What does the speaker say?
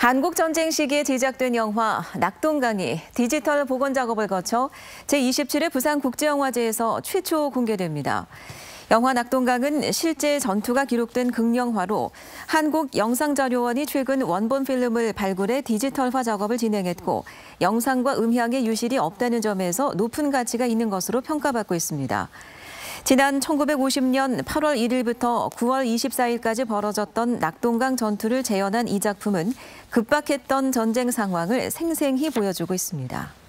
한국 전쟁 시기에 제작된 영화 낙동강이 디지털 복원 작업을 거쳐 제27회 부산 국제영화제에서 최초 공개됩니다. 영화 낙동강은 실제 전투가 기록된 극영화로 한국영상자료원이 최근 원본 필름을 발굴해 디지털화 작업을 진행했고 영상과 음향의 유실이 없다는 점에서 높은 가치가 있는 것으로 평가받고 있습니다. 지난 1950년 8월 1일부터 9월 24일까지 벌어졌던 낙동강 전투를 재현한 이 작품은 급박했던 전쟁 상황을 생생히 보여주고 있습니다.